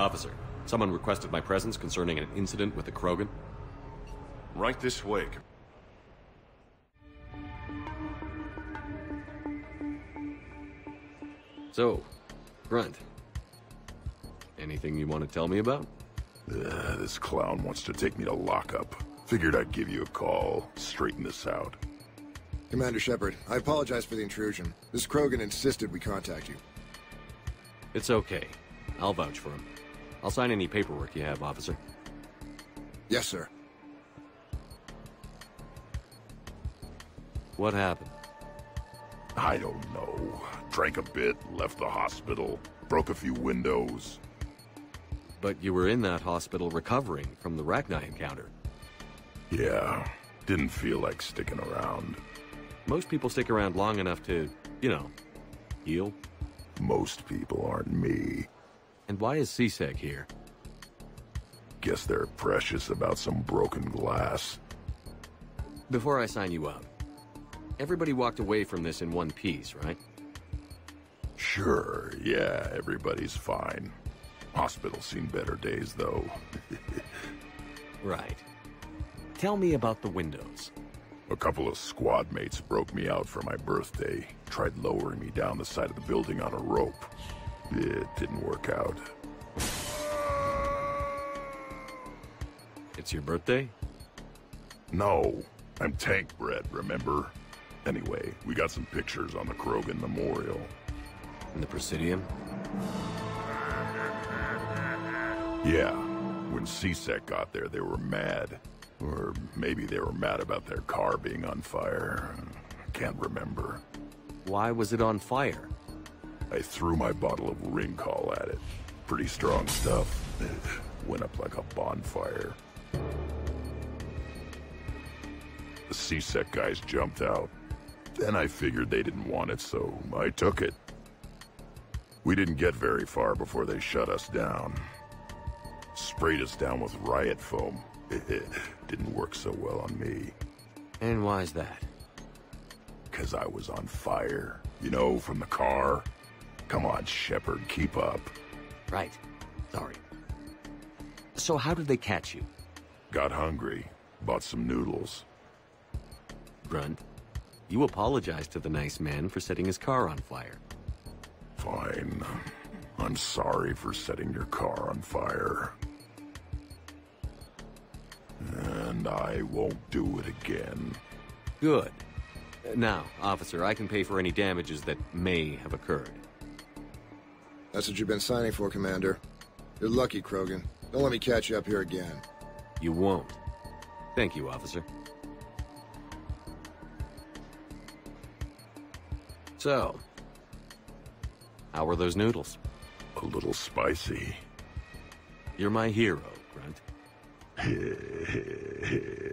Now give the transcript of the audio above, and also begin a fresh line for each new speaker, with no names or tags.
Officer, someone requested my presence concerning an incident with the Krogan.
Right this way.
So, Grunt. Anything you want to tell me about?
Uh, this clown wants to take me to lockup. Figured I'd give you a call, straighten this out.
Commander Shepard, I apologize for the intrusion. This Krogan insisted we contact you.
It's okay. I'll vouch for him. I'll sign any paperwork you have, officer.
Yes, sir.
What happened?
I don't know. Drank a bit, left the hospital, broke a few windows.
But you were in that hospital recovering from the Rachni encounter.
Yeah, didn't feel like sticking around.
Most people stick around long enough to, you know, heal.
Most people aren't me.
And why is C-Sec here?
Guess they're precious about some broken glass.
Before I sign you up, everybody walked away from this in one piece, right?
Sure, yeah, everybody's fine. Hospital's seen better days, though.
right. Tell me about the windows.
A couple of squad mates broke me out for my birthday. Tried lowering me down the side of the building on a rope. It didn't work out.
It's your birthday?
No, I'm tank bred, remember? Anyway, we got some pictures on the Krogan Memorial.
In the Presidium?
Yeah. When C-Sec got there, they were mad. Or maybe they were mad about their car being on fire. I Can't remember.
Why was it on fire?
I threw my bottle of ryncol at it. Pretty strong stuff. Went up like a bonfire. The C-Sec guys jumped out. Then I figured they didn't want it, so I took it. We didn't get very far before they shut us down. Sprayed us down with riot foam. didn't work so well on me.
And why's that?
Because I was on fire. You know, from the car. Come on, Shepard, keep up.
Right. Sorry. So how did they catch you?
Got hungry. Bought some noodles.
Grunt, you apologized to the nice man for setting his car on fire.
Fine. I'm sorry for setting your car on fire. And I won't do it again.
Good. Now, officer, I can pay for any damages that may have occurred.
That's what you've been signing for, Commander. You're lucky, Krogan. Don't let me catch you up here again.
You won't. Thank you, officer. So, how were those noodles?
A little spicy.
You're my hero, Grunt.